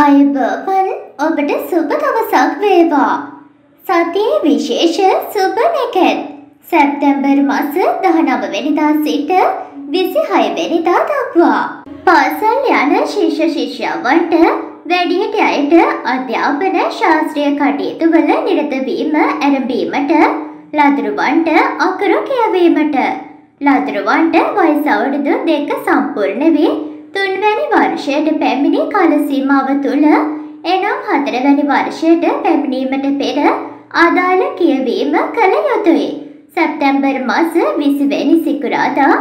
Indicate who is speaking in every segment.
Speaker 1: අයිබෝවන් ඔබට සුබ දවසක් වේවා. සතියේ විශේෂ සුබ නැකැත්. සැප්තැම්බර් මස දහනව වෙනිදා සිට විසිහය වෙනිදා දක්වා. පාසල් යන ශිෂ්‍ය ශිෂ්‍යවන්ට වැඩියට අයට අධ්‍යාපන ශාස්ත්‍රීය කටයුතු වල නිරතවීම ඇරඹීමට ලදරුවන්ට අකරු කියවීමට ලදරුවන්ට වයස අවුරුදු දෙක සම්පූර්ණ වී තුන්වැනි වර්ෂයට පැමිණි කාල සීමාව තුළ එනම් හතරවැනි වර්ෂයට පැමිණීමට පෙර අදාළ කියවීම කළ යුතුයි. සැප්තැම්බර් මාස 20 වෙනි සිකුරාදා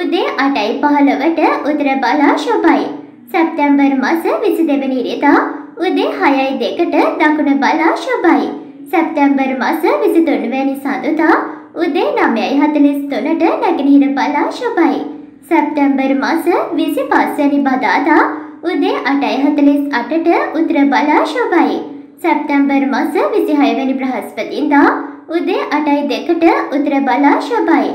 Speaker 1: උදේ 8:15ට උදර බලා ශුභයි. සැප්තැම්බර් මාස 22 වෙනි ඉරිදා උදේ 6:02ට දකුණ බලා ශුභයි. සැප්තැම්බර් මාස 23 වෙනි සඳුදා උදේ 9:43ට නැගෙනහිර බලා ශුභයි. සැප්තැම්බර් මාස 25 වැනි බදාදා උදේ 8:48ට උතුර බලා ශුභයි. සැප්තැම්බර් මාස 26 වැනි බ්‍රහස්පතින්දා උදේ 8:02ට උතුර බලා ශුභයි.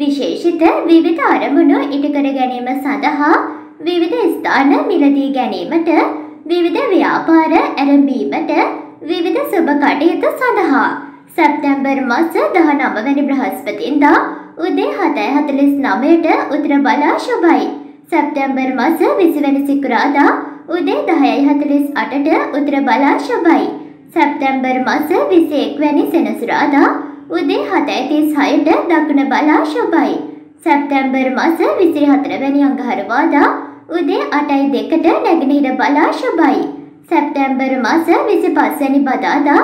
Speaker 1: විශේෂිත විවිධ අරමුණු ඉටු කර ගැනීම සඳහා විවිධ ස්ථාන මිලදී ගැනීමට විවිධ ව්‍යාපාර ආරම්භීමට විවිධ සුබ කටයුතු සඳහා සැප්තැම්බර් මාස 19 වැනි බ්‍රහස්පතින්දා උදේ 7:49ට උතුර බලා ශුභයි. සැප්තැම්බර් මාස 20 වෙනි සිකුරාදා උදේ 10:48ට උතුර බලා ශුභයි. සැප්තැම්බර් මාස 21 වැනි සෙනසුරාදා උදේ 7:36ට දකුණ බලා ශුභයි. සැප්තැම්බර් මාස 24 වැනි අඟහරුවාදා උදේ 8:02ට නැගෙනහිර බලා ශුභයි. සැප්තැම්බර් මාස 25 වැනි බදාදා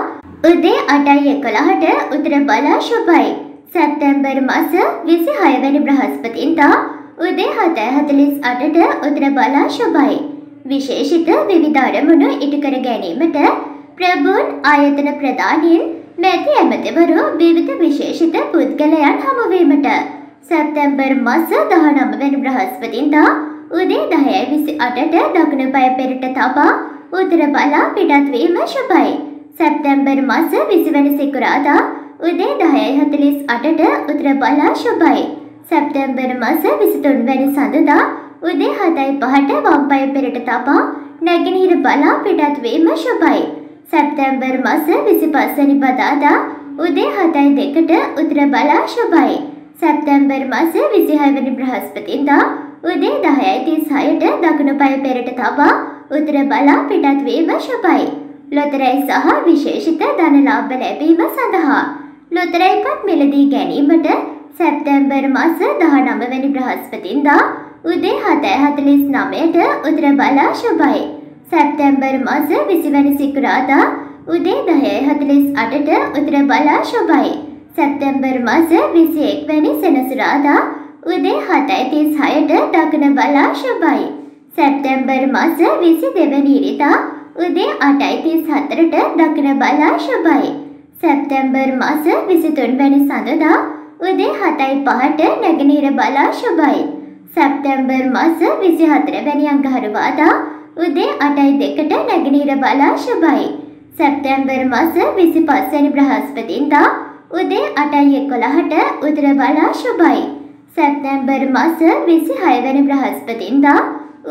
Speaker 1: උදේ 8:11ට උතුර බලා ශුභයි. සැප්තැම්බර් මාස 26 වැනි බ්‍රහස්පතින්දා උදේ 7:48ට උදර බලා ශුභයි. විශේෂිත විවිධ අරමුණු ඉටු කර ගැනීමට ප්‍රභූන් ආයතන ප්‍රධානීන් මැති ඇමතිවරු විවිධ විශේෂිත පුද්ගලයන් හමුවීමට සැප්තැම්බර් මාස 19 වැනි බ්‍රහස්පතින්දා උදේ 10:28ට දකුණු පාය පෙරට තබා උදර බලා පිටත් වීම ශුභයි. සැප්තැම්බර් මාස 20 වැනි සිකුරාදා උදේ 10:48ට උතුර බලා ශුභයි. සැප්තැම්බර් මාස 23 වැනි සඳුදා උදේ 7:05ට වම් පාය පෙරට තබා නැගෙනහිර බලා පිටත් වීම ශුභයි. සැප්තැම්බර් මාස 25 වැනි බදාදා උදේ 7:02ට උතුර බලා ශුභයි. සැප්තැම්බර් මාස 26 වැනි බ්‍රහස්පතින්දා උදේ 10:36ට දකුණු පාය පෙරට තබා උතුර බලා පිටත් වීම ශුභයි. ලොතරැයි සහ විශේෂිත ධනලාභ ලැබීම සඳහා ලොතරැයිපත් මිලදී ගැනීමට සැප්තැම්බර් මාස 19 වැනි බ්‍රහස්පතින්දා උදේ 7:49ට උදර බලා ශුභයි. සැප්තැම්බර් මාස 20 වැනි සිකුරාදා උදේ 10:48ට උදර බලා ශුභයි. සැප්තැම්බර් මාස 21 වැනි සෙනසුරාදා උදේ 7:36ට දකුණ බලා ශුභයි. සැප්තැම්බර් මාස 22 වැනි ඉරිදා උදේ 8:34ට දකුණ බලා ශුභයි. සැප්තැම්බර් මාස 23 වැනි සඳුදා උදේ 7:05ට නැගෙනහිර බලා ශුභයි. සැප්තැම්බර් මාස 24 වැනි අඟහරුවාදා උදේ 8:02ට නැගෙනහිර බලා ශුභයි. සැප්තැම්බර් මාස 25 වැනි බ්‍රහස්පතින්දා උදේ 8:11ට උදර බලා ශුභයි. සැප්තැම්බර් මාස 26 වැනි බ්‍රහස්පතින්දා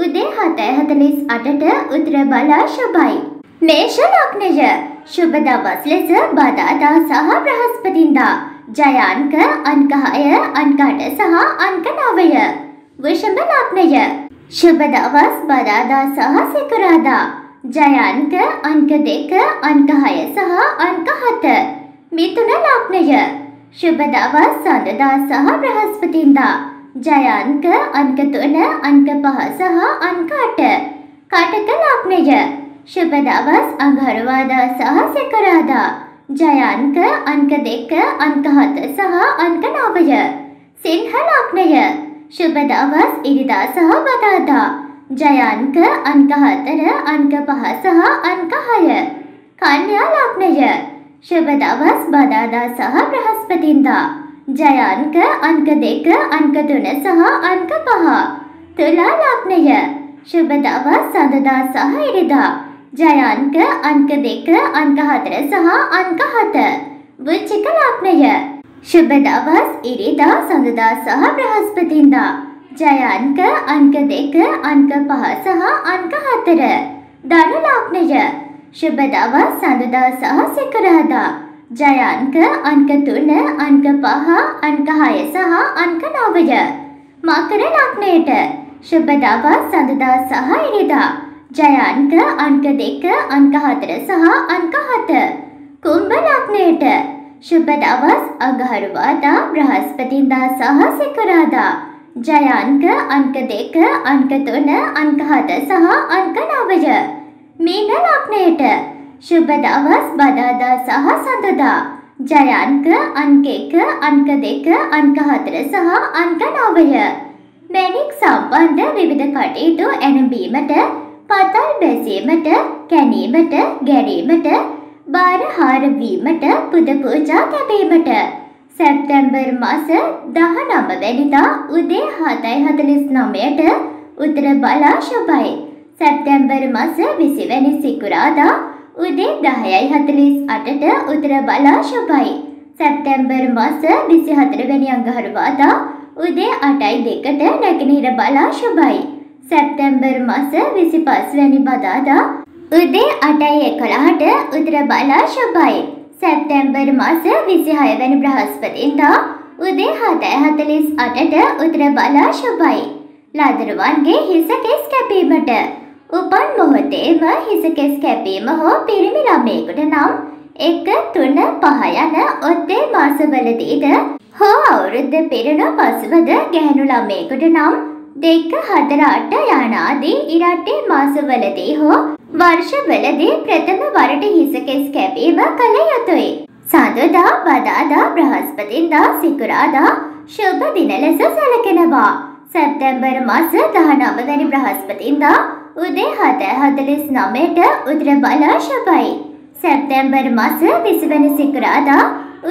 Speaker 1: උදේ 7:48ට උදර බලා ශුභයි. මේෂ ලග්නය ශුභ දවස් ලෙස බදාදා සහ බ්‍රහස්පතින්දා ජය අංක අංක 6 අංක 8 සහ අංක 9 වෘෂභ ලග්නය ශුභ දවස් බදාදා සහ සිකුරාදා ජය අංක අංක 2 අංක 6 සහ අංක 7 මිථුන ලග්නය ශුභ දවස් සඳදා සහ බ්‍රහස්පතින්දා ජය අංක අංක 3 අංක 5 සහ අංක 8 කටක ලග්නය ශුභ දවස් අඟහරුවාදා සහ සිකුරාදා ජය අංක අංක 2 අංක 7 සහ අංක 9 සිංහ ලග්නය ශුභ දවස් ඉරිදා සහ බදාදා ජය අංක අංක 4 අංක 5 සහ අංක 6 කන්‍යා ලග්නය ශුභ දවස් බදාදා සහ බ්‍රහස්පතින්දා ජය අංක අංක 2 අංක 3 සහ අංක 5 තුලා ලග්නය ශුභ දවස් සඳදා සහ ඉරිදා ජය අංක අංක 2 අංක 4 සහ අංක 7 වෘශ්චික ලග්නය ශුභ දවස් ඉරිදා සඳදා සහ බ්‍රහස්පතින්දා ජය අංක අංක 2 අංක 5 සහ අංක 4 ධනු ශුභ දවස් සඳුදා සහ සිකුරාදා. ජය අංක අංක 3, අංක 5, අංක 6 සහ අංක 9. මකර ලග්නයට ශුභ දවස් සඳුදා සහ ඉරිදා. ජය අංක අංක 2, අංක 4 සහ අංක 7. කුම්භ ලග්නයට ශුභ දවස් අඟහරුවාදා බ්‍රහස්පතින්දා සහ සිකුරාදා. ජය අංක අංක 2, අංක 3, අංක 7 සහ අංක 9. මීන ලග්නයට ශුභ දවස් බදාදා සහ සඳදා. ජය අංක අංක 1, අංක 2, අංක 4 සහ අංක 9. මැණික් සම්බන්ධ විවිධ කටයුතු ඇරඹීමට, පතල් බැසීමට, කැණීමට, ගැනීමට, බාරහාර වීමට, පුද පූජා තැබීමට සැප්තැම්බර් මාස 19 වෙනිදා උදේ 7:49ට උත්තර බලා ශුභයි. සැප්තැම්බර් මාස 20 වෙනි සිකුරාදා උදේ 10:48ට උත්තර බලා ශුභයි. සැප්තැම්බර් මාස 24 වෙනි අඟහරුවාදා උදේ 8:02ට නැගෙනහිර බලා ශුභයි. සැප්තැම්බර් මාස 25 වෙනි බදාදා උදේ 8:11ට උදර බලා ශුභයි. සැප්තැම්බර් මාස 26 වෙනි බ්‍රහස්පතින්දා උදේ 7:48ට උදර බලා ශුභයි. ලදරුවන්ගේ හිස කෙස් කැපීමට උපන් මොහොතේම හිස කෙස් කැපීම හෝ පිරිමි ළමයෙකුට නම් 1 3 5 යන ඔත්තේ මාසවලදීද හෝ අවුරුද්ද පිරුණු පසුවද ගැහැණු ළමයෙකුට නම් දෙක හතර අට යනාදී ඉරට්ටේ මාසවලදී හෝ වර්ෂවලදී ප්‍රථම වරට හිසකෙස් කැපීම කළ යුතුයි. සඳුදා බදාදා බ්‍රහස්පතින්දා සිකුරාදා ශුභ දින ලෙස සැලකෙනවා. සැප්තැම්බර් මාස 19 වැනි බ්‍රහස්පතින්දා උදේ 7:49ට උදර බලා ශුභයි. සැප්තැම්බර් මාස 20 වැනි සිකුරාදා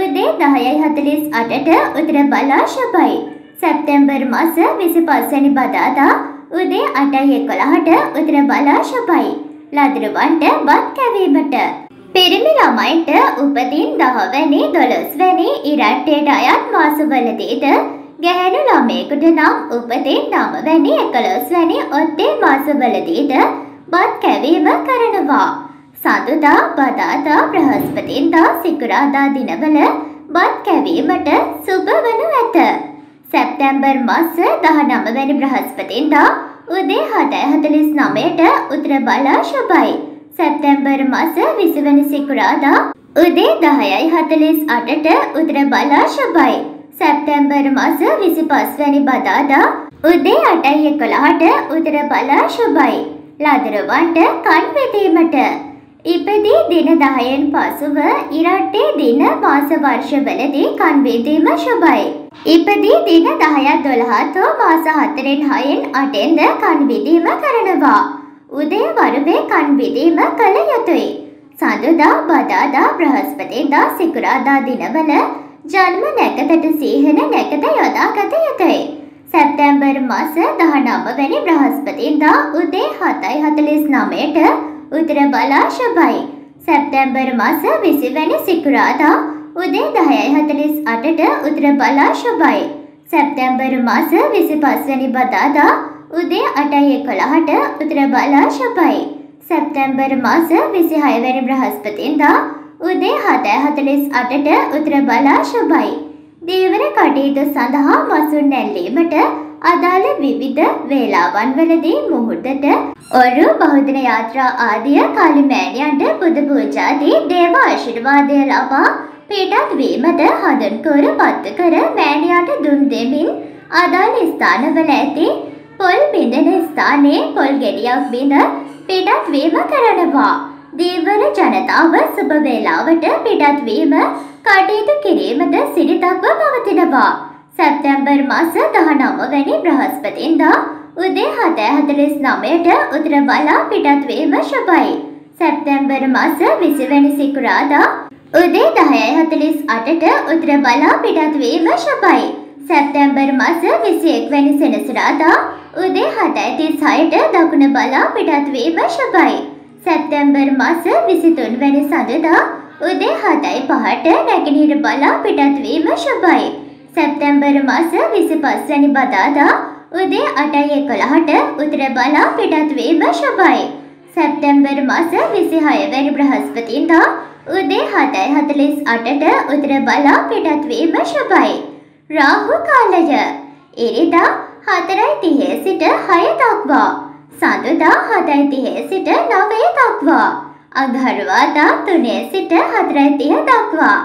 Speaker 1: උදේ 10:48ට උදර බලා ශුභයි. සැප්තැම්බර් මාස 25 වැනි බදාදා උදේ 8:11ට උදර බලා ශුභයි. ලදරුවන්ට බත් කැවීමට පිරිමි ළමයින්ට උපතින් 10 වැනි 12 වැනි ඉරට්ටේට අයත් මාසවලදීද ගැහැණු ළමයෙකුට නම් උපතින් 9 වැනි 11 වැනි ඔත්තේ මාසවලදීද බත් කැවීම කරනවා. සඳුදා බදාදා බ්‍රහස්පතින්දා සිකුරාදා දිනවල බත් කැවීමට සුබ වනු ඇත. සැප්තැම්බර් මාස 19 වැනි බ්‍රහස්පතින්දා උදේ 7:49ට උත්තර බලා ශුභයි. සැප්තැම්බර් මාස 20 වැනි සිකුරාදා උදේ 10:48ට උත්තර බලා ශුභයි. සැප්තැම්බර් මාස 25 වැනි බදාදා උදේ 8:11ට උදර බලා ශුභයි. ලදරුවන්ට කන් වෙතීමට ඉපදී දින 10න් පසුව ඉරට්ටේ දින මාස වර්ෂවලදී කන් වේදීම ශුභයි. ඉපදී දින 10ක් 12ත් මාස 4න් 6න් 8න්ද කන් විදීම කරනවා. උදේ වරුවේ කන් විදීම කළ යුතුය. සඳුදා බදාදා බ්‍රහස්පතිදා සිකුරාදා දිනවල ජන්ම නැකතට සීහන නැකත යොදාගත යුතුයි. සැප්තැම්බර් මාස 19 වැනි බ්‍රහස්පතින්දා උදේ 7:49ට උදර බලා ශුභයි. සැප්තැම්බර් මාස 20 වැනි සිකුරාදා උදේ 10:48ට උදර බලා ශුභයි. සැප්තැම්බර් මාස 25 වැනි බදාදා උදේ 8:11ට උදර බලා ශුභයි. සැප්තැම්බර් මාස 26 වැනි බ්‍රහස්පතින්දා උදේ 7:48ට උදර බලා ශුභයි. දීවර කටයුතු සඳහා මසුන් නැල්ලීමට අදාළ විවිධ වේලාවන් වලදී මුහුර්තට ඔරු බහුදින යාත්‍රා ආදිය කාලිමෑණියන්ට පුද පූජාදී දේව ආශිර්වාදය ලබා පිටත් වීමට හඳුන්කෝර පත්තු කර මෑණියාට දුන් දෙමින් අදාළ ස්ථානවල ඇති පොල් බිඳෙන ස්ථානයේ පොල් ගෙඩියක් බිඳ පිටත් වීම කරනවා. දීවර ජනතාව සුබ වේලාවට පිටත් වීම කටයුතු කිරීමද සිරිතක්ව පවතිනවා. සැප්තැම්බර් මාස 19 වැනි බ්‍රහස්පතින්දා උදේ 7:49ට උදර බලා පිටත් වීම ශුභයි. සැප්තැම්බර් මාස 20 වැනි සිකුරාදා උදේ 10:48ට උදර බලා පිටත් වීම ශුභයි. සැප්තැම්බර් මාස 21 වැනි සෙනසුරාදා උදේ 7:36ට දකුණ බලා පිටත් වීම ශුභයි. සැප්තැම්බර් මාස 23 වැනි සඳුදා උදේ 7:05ට නැගෙනහිර බලා පිටත් වීම ශුභයි. සැප්තැම්බර් මාස 25 වැනි බදාදා උදේ 8:11ට උතුර බලා පිටත් වීම ශුභයි. සැප්තැම්බර් මාස 26 වැනි බ්‍රහස්පතින්දා උදේ 7:48ට උදර බලා පිටත් වීම ශුභයි. රාහු කාලය ඉරිදා 4:30 සිට 6 දක්වා. සඳුදා 7:30 සිට 9 දක්වා. අඟහරුවාදා 3 සිට 4:30 දක්වා.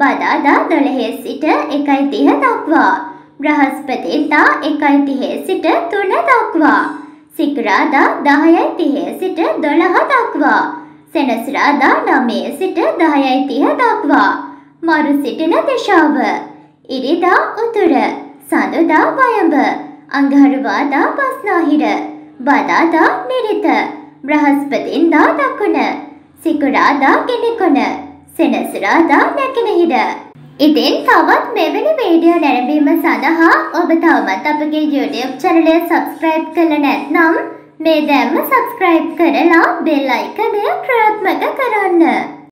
Speaker 1: බදාදා 12 සිට 1:30 දක්වා. බ්‍රහස්පතින්දා 1:30 සිට 3 දක්වා. සිකුරාදා 10:30 සිට 12 දක්වා. සෙනසුරාදා 9 සිට 10:30 දක්වා. මරු සිටින දිශාව. ඉරිදා උතුර. සඳුදා වයඹ. අඟහරුවාදා බස්නාහිර. බදාදා නිරිත. බ්‍රහස්පතින්දා දකුණ. සිකුරාදා ගෙනකොන සෙනසුරාදා නැගෙනහිර. ඉතින් තවත් මෙවැනි වීඩියෝ නැරඹීම සඳහා ඔබ තවමත් අපගේ YouTube චැනලය සබස්ක්‍රයිබ් කළ නැත්නම් මේ දැම්ම සබස්ක්‍රයිබ් කරලා බෙල් අයිකනය ක්‍රියාත්මක කරන්න.